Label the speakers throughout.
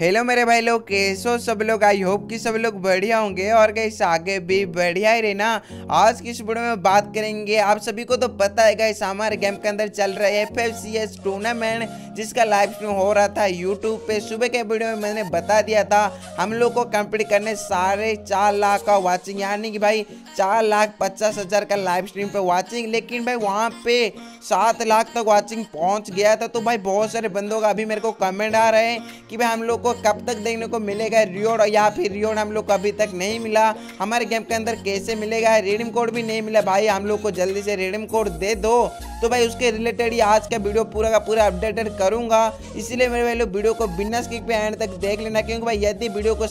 Speaker 1: Hello मेरे भाई लोग कैसो सब लोग? आई होप कि सब लोग बढ़िया होंगे और गैस आगे भी बढ़िया ही रहना। आज की इस वीडियो में बात करेंगे, आप सभी को तो पता है गैस हमारे गेम के अंदर चल रहा है एफ़ टूर्नामेंट जिसका लाइव स्ट्रीम हो रहा था यूट्यूब पे। सुबह के वीडियो में मैंने बता दिया था, हम लोग को कंप्लीट करने साढ़े चार लाख का वॉचिंग यानी कि भाई चार लाख पचास हज़ार का लाइव स्ट्रीम पे वॉचिंग लेकिन भाई, वहाँ पे सात लाख तक वॉचिंग पहुँच गया था। तो भाई, बहुत सारे बंदों का अभी मेरे को कमेंट आ रहे हैं कि भाई, हम लोग को कब तक देखने को मिलेगा रियोड या फिर रियोड हम लोग को अभी तक नहीं मिला? हमारे गेम के अंदर कैसे मिलेगा? रेडिम कोड भी नहीं मिला। भाई, हम लोग को जल्दी से रिडीम कोड दे दो। तो भाई उसके रिलेटेड ही आज का वीडियो पूरा का पूरा अपडेटेड करूँगा। इसीलिए मेरे भाई लोग वीडियो को बिना स्किप पे एंड तक देख लेना क्योंकि भाई यदि वीडियो को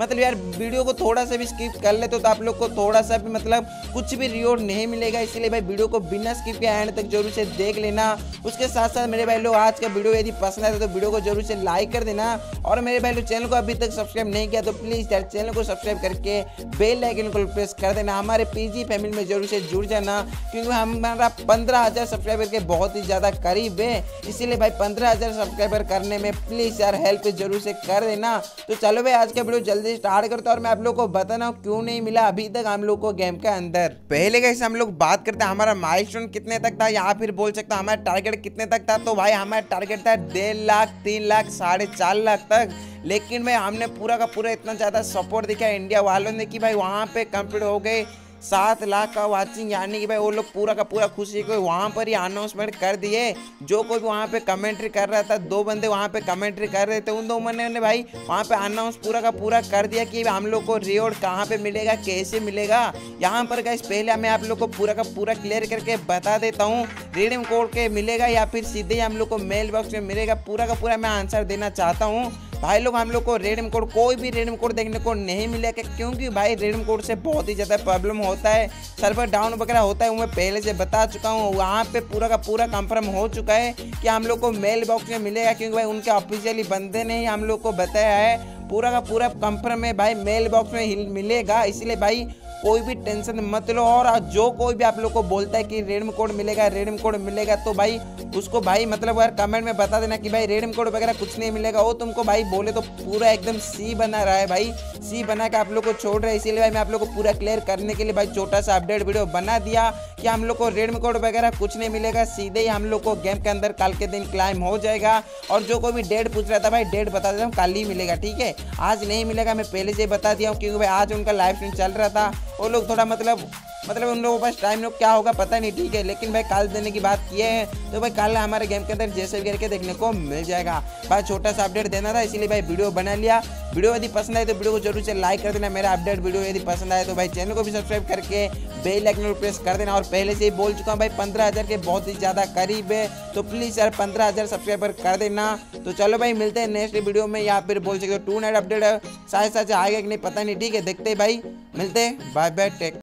Speaker 1: मतलब यार वीडियो को थोड़ा सा भी स्किप कर ले तो, आप लोग को थोड़ा सा भी मतलब कुछ भी रिवॉर्ड नहीं मिलेगा। इसीलिए भाई वीडियो को बिना स्किप के एंड तक ज़रूर से देख लेना। उसके साथ साथ मेरे भाई लोग आज का वीडियो यदि पसंद आए तो वीडियो को ज़रूर से लाइक कर देना। और मेरे भाई लोग चैनल को अभी तक सब्सक्राइब नहीं किया तो प्लीज़ यार चैनल को सब्सक्राइब करके बेल आइकन को प्रेस कर देना। हमारे पीजी फैमिली में ज़रूर से जुड़ जाना क्योंकि हमारा पंद्रह हज़ार सब्सक्राइबर के बहुत ही ज़्यादा करीब है। इसीलिए भाई पंद्रह हज़ार सब्सक्राइबर करने में प्लीज़ यार हेल्प ज़रूर से कर देना। तो चलो भाई, आज का वीडियो जल्दी स्टार्ट करते और मैं आप लोग को बताना क्यों नहीं मिला अभी तक हम लोग को गेम के अंदर। पहले कैसे हम लोग बात करते हैं हमारा माइलस्टोन कितने तक था या फिर बोल सकता हमारा टारगेट कितने तक था। तो भाई, हमारा टारगेट था डेढ़ लाख, तीन लाख, साढ़े चार लाख तक। लेकिन भाई, हमने पूरा का पूरा इतना ज़्यादा सपोर्ट दिखा इंडिया वालों ने कि भाई, वहाँ पे कंप्लीट हो गए। सात लाख का वाचिंग यानी कि भाई वो लोग पूरा का पूरा खुशी को वहाँ पर ही अनाउंसमेंट कर दिए। जो कोई भी वहाँ पे कमेंट्री कर रहा था, दो बंदे वहाँ पे कमेंट्री कर रहे थे, उन दो बंदे ने भाई वहाँ पे अनाउंस पूरा का पूरा कर दिया कि हम लोग को रिवॉर्ड कहाँ पे मिलेगा, कैसे मिलेगा। यहाँ पर गाइस पहले मैं आप लोग को पूरा का पूरा क्लियर करके बता देता हूँ रिडीम कोड के मिलेगा या फिर सीधे हम लोग को मेल बॉक्स में मिलेगा, पूरा का पूरा मैं आंसर देना चाहता हूँ। भाई लोग, हम लोग को रेडम कोड कोई भी रेडम कोड देखने को नहीं मिलेगा क्योंकि भाई रेडम कोड से बहुत ही ज़्यादा प्रॉब्लम होता है। सर्वर डाउन वगैरह होता है, वो मैं पहले से बता चुका हूँ। वहाँ पे पूरा का पूरा कंफर्म हो चुका है कि हम लोग को मेल बॉक्स में मिलेगा, क्योंकि भाई उनके ऑफिशियली बंदे ने ही हम लोग को बताया है। पूरा का पूरा कंफर्म है भाई मेल बॉक्स में मिलेगा, इसलिए भाई कोई भी टेंशन मत लो। और जो कोई भी आप लोग को बोलता है कि रेडम कोड मिलेगा, रेडम कोड मिलेगा तो भाई उसको भाई मतलब यार कमेंट में बता देना कि भाई रेडम कोड वगैरह कुछ नहीं मिलेगा। वो तुमको भाई बोले तो पूरा एकदम सी बना रहा है भाई। सी बना के आप लोग को छोड़ रहा है। इसीलिए भाई मैं आप लोग को पूरा क्लियर करने के लिए भाई छोटा सा अपडेट वीडियो बना दिया। कि हम लोग को रेड कोड वगैरह कुछ नहीं मिलेगा, सीधे ही हम लोग को गेम के अंदर कल के दिन क्लाइम हो जाएगा। और जो कोई भी डेट पूछ रहा था भाई डेट बता देता हूँ, कल ही मिलेगा, ठीक है? आज नहीं मिलेगा, मैं पहले से बता दिया हूँ, क्योंकि भाई आज उनका लाइव स्ट्रीम चल रहा था। वो लोग थोड़ा मतलब मतलब उन लोगों के पास टाइम लोग क्या होगा पता नहीं, ठीक है, लेकिन भाई कल देने की बात किए हैं तो भाई कल हमारे गेम के अंदर जैसे भी करके देखने को मिल जाएगा। भाई छोटा सा अपडेट देना था, इसीलिए भाई वीडियो बना लिया। वीडियो यदि पसंद आए तो वीडियो को ज़रूर से लाइक कर देना। मेरा अपडेट वीडियो यदि पसंद आए तो भाई चैनल को भी सब्सक्राइब करके बेल आइकन प्रेस कर देना। और पहले से ही बोल चुका हूँ भाई, पंद्रह हज़ार के बहुत ही ज़्यादा करीब है तो प्लीज़ यार पंद्रह हज़ार सब्सक्राइबर कर देना। तो चलो भाई, मिलते हैं नेक्स्ट वीडियो में। या फिर बोल सकते हो टू नाइट अपडेट साथ साथ आएगा कि नहीं पता नहीं, ठीक है, देखते भाई। मिलते हैं। Bye bye take